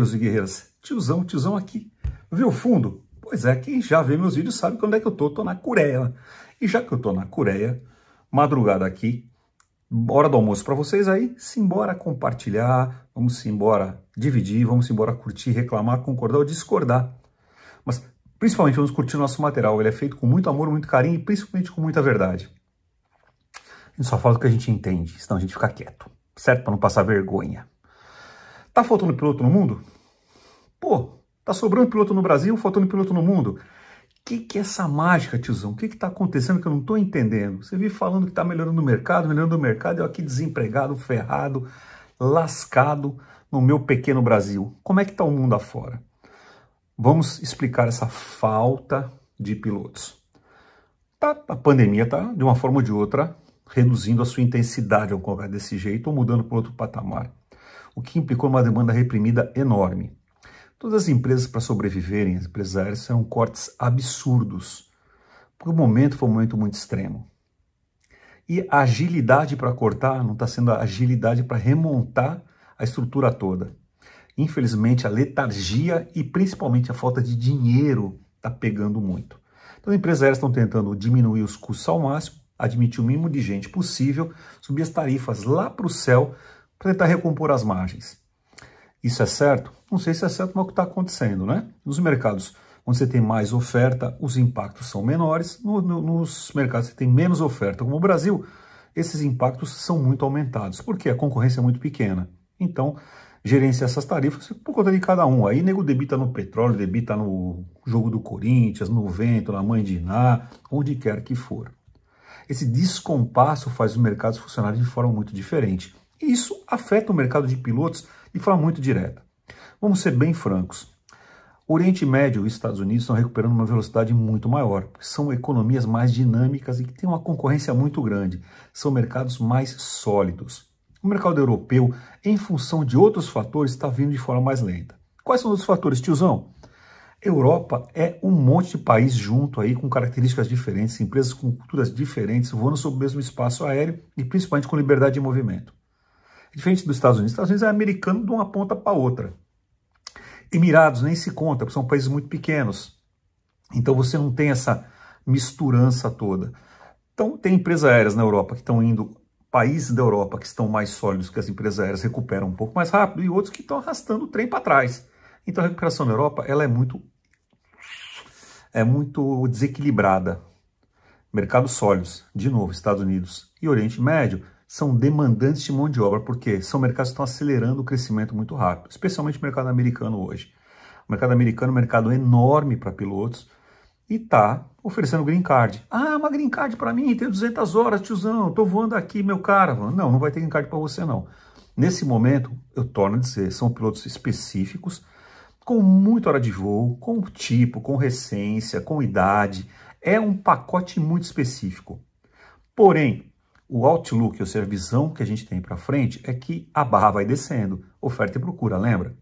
guerreiros e guerreiras? Tiozão, tiozão aqui. Viu o fundo? Pois é, quem já vê meus vídeos sabe onde é que eu tô. Tô na Coreia. E já que eu tô na Coreia, madrugada aqui, hora do almoço para vocês aí, simbora compartilhar, vamos embora dividir, vamos embora curtir, reclamar, concordar ou discordar. Mas principalmente vamos curtir nosso material. Ele é feito com muito amor, muito carinho e principalmente com muita verdade. A gente só fala o que a gente entende, senão a gente fica quieto, certo? Para não passar vergonha. Tá faltando piloto no mundo? Pô, tá sobrando piloto no Brasil, faltando piloto no mundo. O que, que é essa mágica, tiozão? O que está acontecendo que eu não estou entendendo? Você vive falando que está melhorando o mercado, melhorando o mercado, eu aqui desempregado, ferrado, lascado no meu pequeno Brasil. Como é que está o mundo afora? Vamos explicar essa falta de pilotos. Tá, a pandemia está, de uma forma ou de outra, reduzindo a sua intensidade, ao colocar desse jeito, ou mudando para outro patamar o que implicou uma demanda reprimida enorme. Todas as empresas, para sobreviverem, as aéreas, fizeram cortes absurdos, porque o momento foi um momento muito extremo. E a agilidade para cortar não está sendo a agilidade para remontar a estrutura toda. Infelizmente, a letargia e principalmente a falta de dinheiro está pegando muito. Então, as empresas estão tentando diminuir os custos ao máximo, admitir o mínimo de gente possível, subir as tarifas lá para o céu, para tentar recompor as margens. Isso é certo? Não sei se é certo, mas é o que está acontecendo, né? Nos mercados onde você tem mais oferta, os impactos são menores. No, no, nos mercados que tem menos oferta, como o Brasil, esses impactos são muito aumentados, porque a concorrência é muito pequena. Então, gerenciar essas tarifas por conta de cada um. Aí nego debita no petróleo, debita no jogo do Corinthians, no vento, na mãe de Iná, onde quer que for. Esse descompasso faz os mercados funcionarem de forma muito diferente. Isso afeta o mercado de pilotos de forma muito direta. Vamos ser bem francos. O Oriente Médio e os Estados Unidos estão recuperando uma velocidade muito maior. São economias mais dinâmicas e que têm uma concorrência muito grande. São mercados mais sólidos. O mercado europeu, em função de outros fatores, está vindo de forma mais lenta. Quais são os fatores, tiozão? Europa é um monte de país junto aí com características diferentes, empresas com culturas diferentes, voando sobre o mesmo espaço aéreo e principalmente com liberdade de movimento. Diferente dos Estados Unidos, os Estados Unidos é americano de uma ponta para outra. Emirados nem se conta, porque são países muito pequenos. Então você não tem essa misturança toda. Então tem empresas aéreas na Europa que estão indo, países da Europa que estão mais sólidos, que as empresas aéreas recuperam um pouco mais rápido, e outros que estão arrastando o trem para trás. Então a recuperação na Europa ela é muito, é muito desequilibrada. Mercados sólidos, de novo, Estados Unidos e Oriente Médio, são demandantes de mão de obra, porque são mercados que estão acelerando o crescimento muito rápido, especialmente o mercado americano hoje. O mercado americano é um mercado enorme para pilotos e está oferecendo green card. Ah, uma green card para mim, tem 200 horas, tiozão, estou voando aqui, meu cara. Não, não vai ter green card para você não. Nesse momento, eu torno a dizer, são pilotos específicos, com muita hora de voo, com tipo, com recência, com idade. É um pacote muito específico. Porém, o outlook, ou seja, a visão que a gente tem para frente, é que a barra vai descendo, oferta e procura, lembra?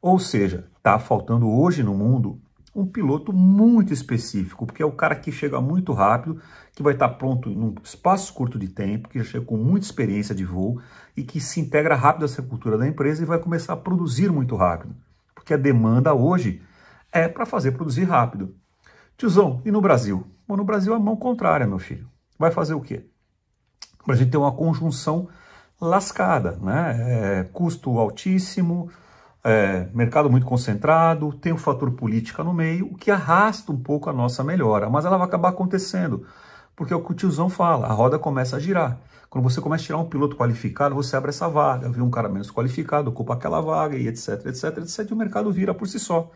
Ou seja, está faltando hoje no mundo um piloto muito específico, porque é o cara que chega muito rápido, que vai estar tá pronto num espaço curto de tempo, que já chega com muita experiência de voo e que se integra rápido a essa cultura da empresa e vai começar a produzir muito rápido. Porque a demanda hoje é para fazer produzir rápido. Tiozão, e no Brasil? Bom, no Brasil é a mão contrária, meu filho vai fazer o quê? A gente ter uma conjunção lascada, né? É, custo altíssimo, é, mercado muito concentrado, tem o um fator política no meio, o que arrasta um pouco a nossa melhora, mas ela vai acabar acontecendo, porque é o que o tiozão fala, a roda começa a girar. Quando você começa a tirar um piloto qualificado, você abre essa vaga, vê um cara menos qualificado, ocupa aquela vaga e etc, etc, etc, e o mercado vira por si só.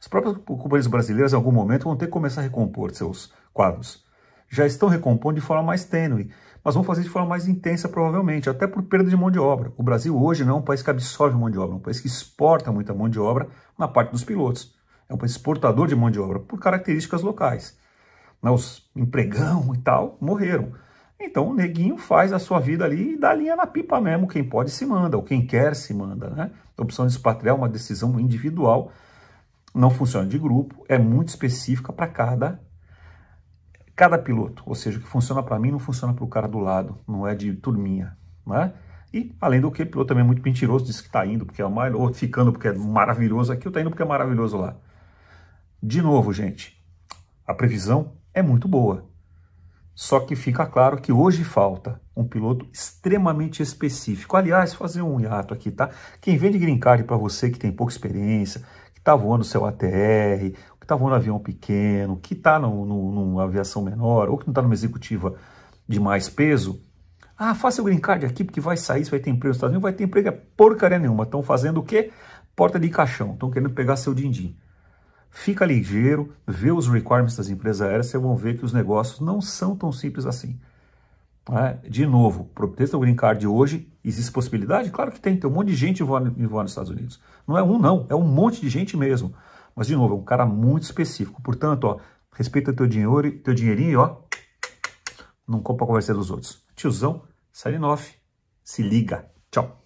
As próprias companhias brasileiras, em algum momento, vão ter que começar a recompor seus quadros já estão recompondo de forma mais tênue, mas vão fazer de forma mais intensa provavelmente, até por perda de mão de obra. O Brasil hoje não é um país que absorve mão de obra, é um país que exporta muita mão de obra na parte dos pilotos. É um país exportador de mão de obra por características locais. Os empregão e tal morreram. Então o neguinho faz a sua vida ali e dá linha na pipa mesmo. Quem pode se manda, ou quem quer se manda. Né? A opção de expatriar é uma decisão individual, não funciona de grupo, é muito específica para cada cada piloto, ou seja, o que funciona para mim não funciona para o cara do lado, não é de turminha, né? E, além do que, o piloto também é muito mentiroso, diz que está indo porque é mais, ou ficando porque é maravilhoso aqui, ou está indo porque é maravilhoso lá. De novo, gente, a previsão é muito boa. Só que fica claro que hoje falta um piloto extremamente específico. Aliás, fazer um hiato aqui, tá? Quem vende green card para você que tem pouca experiência, que está voando seu ATR, que está voando avião pequeno, que está numa aviação menor, ou que não está numa executiva de mais peso, ah, faça o green card aqui porque vai sair, vai ter emprego nos Estados Unidos, vai ter emprego é porcaria nenhuma. Estão fazendo o quê? Porta de caixão, estão querendo pegar seu din-din. Fica ligeiro, vê os requirements das empresas aéreas, vocês vão ver que os negócios não são tão simples assim. É, de novo, para o green card hoje, existe possibilidade? Claro que tem, tem um monte de gente voando, voando nos Estados Unidos. Não é um não, é um monte de gente mesmo. Mas, de novo, é um cara muito específico. Portanto, ó, respeita teu, dinheiro, teu dinheirinho, ó, não compra a conversa dos outros. Tiozão, sign off, se liga. Tchau.